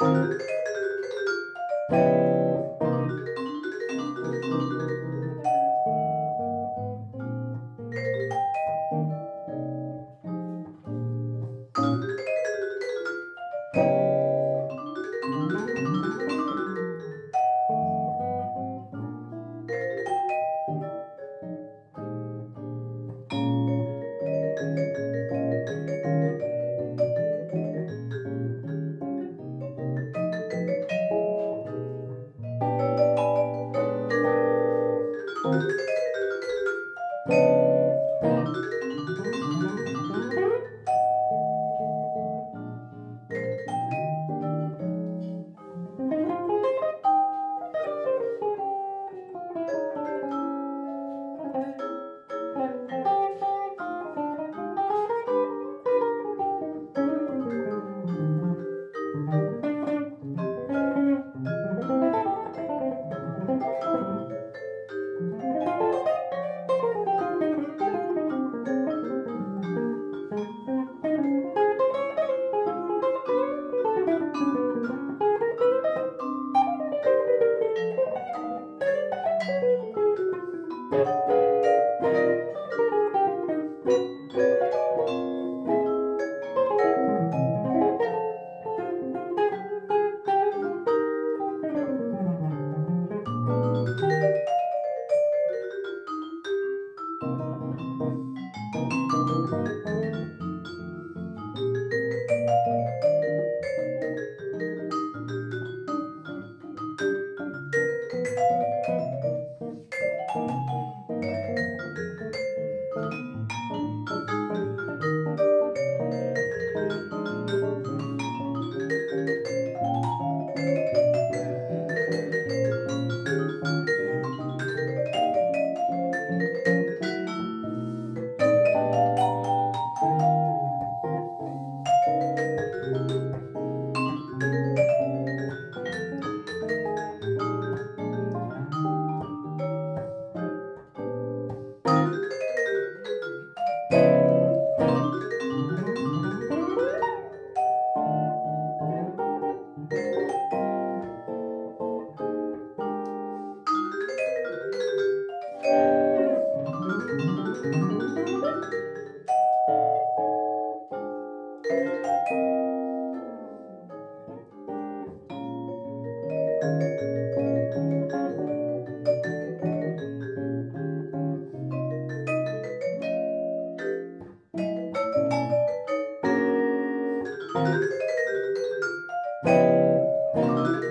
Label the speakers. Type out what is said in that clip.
Speaker 1: Müzik Thank you.
Speaker 2: thank you Música